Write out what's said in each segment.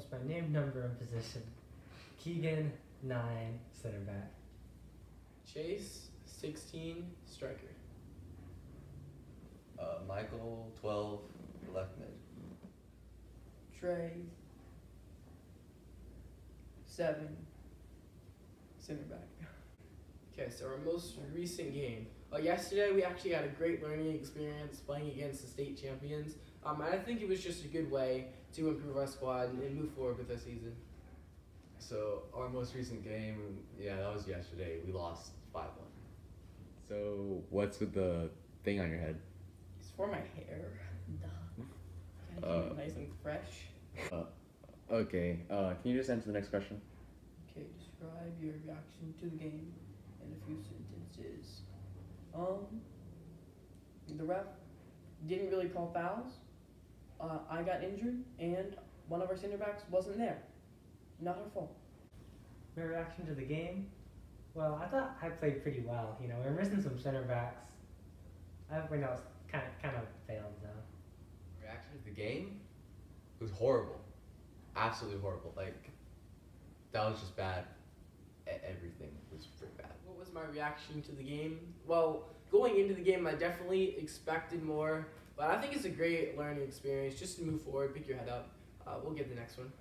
What's my name, number, and position? Keegan, 9, center back. Chase, 16, striker. Uh, Michael, 12, left mid. Trey. Seven. Center back. Okay, so our most recent game. Uh, yesterday, we actually had a great learning experience playing against the state champions. Um, and I think it was just a good way to improve our squad and, and move forward with our season. So our most recent game, yeah, that was yesterday. We lost five one. So what's with the thing on your head? It's for my hair. Duh. Gotta keep Uh, it nice and fresh. Okay, uh, can you just answer the next question? Okay, describe your reaction to the game in a few sentences. Um, the ref didn't really call fouls. Uh, I got injured, and one of our center backs wasn't there. Not our fault. My reaction to the game? Well, I thought I played pretty well. You know, we were missing some center backs. I think know it's kind of, kind of failed though. Reaction to the game? It was horrible. Absolutely horrible. Like, that was just bad. Everything was pretty bad. What was my reaction to the game? Well, going into the game, I definitely expected more, but I think it's a great learning experience just to move forward, pick your head up. Uh, we'll get the next one.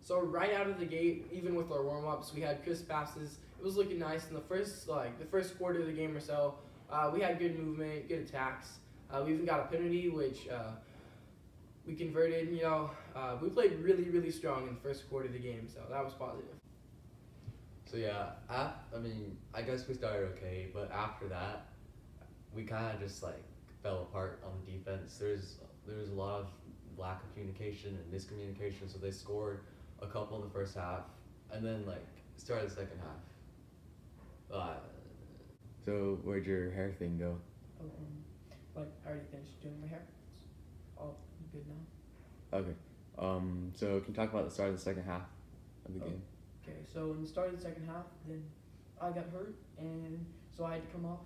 So right out of the gate, even with our warm ups, we had crisp passes. It was looking nice in the first like the first quarter of the game or so. Uh, we had good movement, good attacks. Uh, we even got a penalty, which uh, we converted. You know, uh, we played really, really strong in the first quarter of the game, so that was positive. So yeah, ap- I mean, I guess we started okay, but after that, we kind of just like fell apart on the defense. There's there was a lot of lack of communication and miscommunication. So they scored a couple in the first half, and then like started the second half. Uh, so where'd your hair thing go? Oh, um, like I already finished doing my hair. It's all good now. Okay. Um. So can you talk about the start of the second half of the Oh. game? Okay, so in the start of the second half, then I got hurt, and so I had to come off.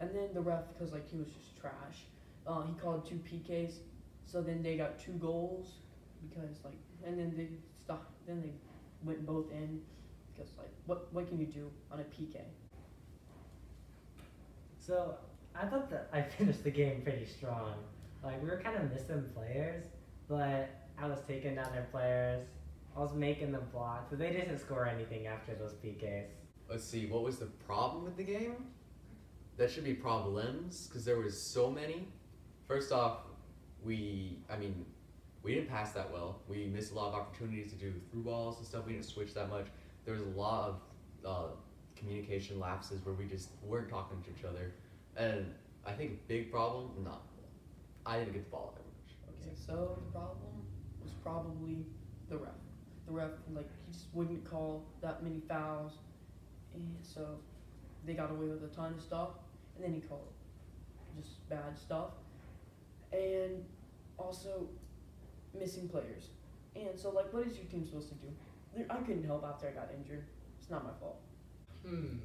And then the ref, because like he was just trash, uh, he called two PKs. So then they got two goals because like, and then they stopped. Then they went both in because like, what what can you do on a PK? So I thought that I finished the game pretty strong. Like we were kind of missing players, but I was taking down their players. I was making them block, but they didn't score anything after those PKs. Let's see. What was the problem with the game? That should be problems because there was so many. First off, we I mean, we didn't pass that well. We missed a lot of opportunities to do through balls and stuff. We didn't switch that much. There was a lot of uh, communication lapses where we just weren't talking to each other, and I think a big problem. Not, I didn't get the ball very much. Okay, so the problem was probably the ref. The ref, like, he just wouldn't call that many fouls, and so they got away with a ton of stuff, and then he called just bad stuff, and also missing players. And so, like, what is your team supposed to do? I couldn't help after I got injured. It's not my fault. Hmm.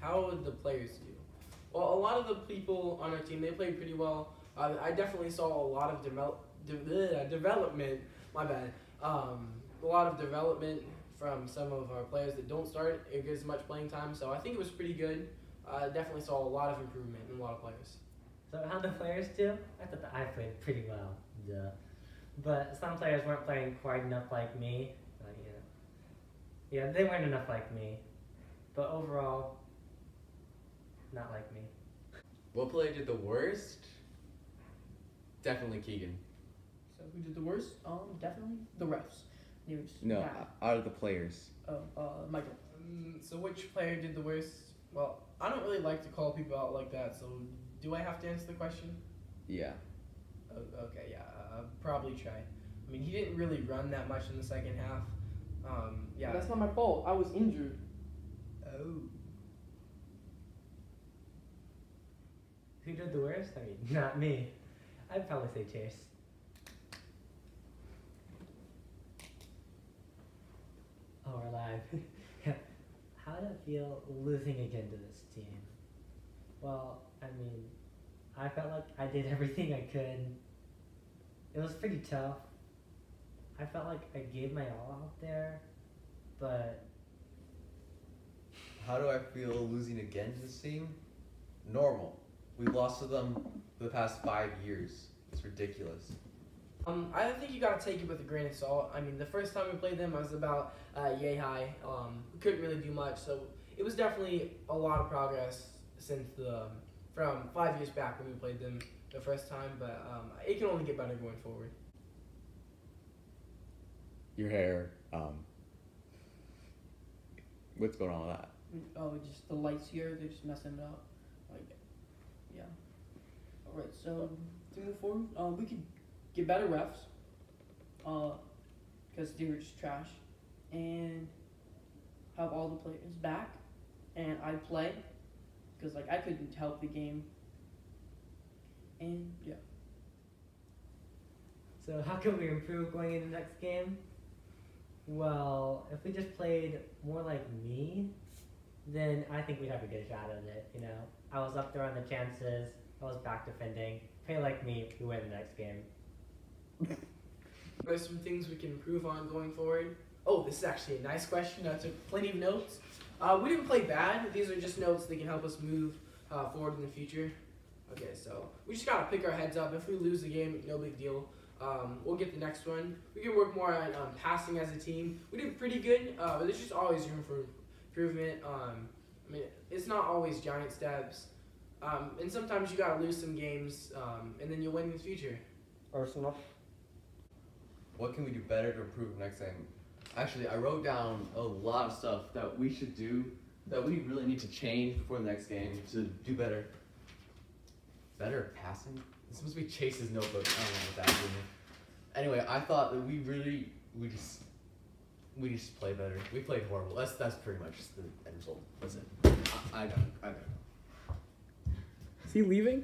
How would the players do? Well, a lot of the people on our team they played pretty well. Uh, I definitely saw a lot of develop, de- development. My bad. Um, a lot of development from some of our players that don't start as much playing time. So I think it was pretty good. I definitely saw a lot of improvement in a lot of players. So how the players do? I thought that I played pretty well, duh. But some players weren't playing quite enough like me. Like, you know. Yeah, they weren't enough like me. But overall, not like me. What player did the worst? Definitely Keegan. So, who did the worst? Um, definitely the refs. They were just No, bad. out of the players. Oh, uh, Michael. Um, so which player did the worst? Well, I don't really like to call people out like that. So do I have to answer the question? Yeah. O- Okay, yeah, uh, probably Trey. I mean, he didn't really run that much in the second half. Um, yeah. That's not my fault. I was injured. Oh. Who did the worst? I mean, not me. I'd probably say Chase. We're. How did it feel losing again to this team? Well, I mean, I felt like I did everything I could. It was pretty tough. I felt like I gave my all out there, but How do I feel losing again to this team? Normal. We've lost to them the past five years. It's ridiculous. Um, I think you gotta take it with a grain of salt. I mean, the first time we played them, I was about uh, yay high. Um, we couldn't really do much, so it was definitely a lot of progress since the from five years back when we played them the first time. But um, it can only get better going forward. Your hair. Um, what's going on with that? Oh, just the lights here, they're just messing it up. Like, yeah. Alright, so to move forward, um, we could get better refs. Uh, because they were just trash. And have all the players back. And I play. Because, like, I couldn't help the game. And, yeah. So how can we improve going into the next game? Well, if we just played more like me, then I think we'd have a good shot at it. You know, I was up there on the chances. I was back defending. Play like me, we win the next game. There's some things we can improve on going forward. Oh, this is actually a nice question. I took plenty of notes. Uh, we didn't play bad. These are just notes that can help us move uh, forward in the future. Okay, so we just gotta pick our heads up. If we lose the game, no big deal. Um, we'll get the next one. We can work more on um, passing as a team. We did pretty good, uh, but there's just always room for improvement. Um, I mean, it's not always giant steps. Um, and sometimes you gotta lose some games, um, and then you'll win in the future. Arsenal. What can we do better to improve next time? Actually, I wrote down a lot of stuff that we should do that we really need to change before the next game to do better. Better passing? This must be Chase's notebook. I don't know what that means. Anyway, I thought that we really we just we just play better. We played horrible. That's that's pretty much the end result. That's it. I, I got I got Is he leaving?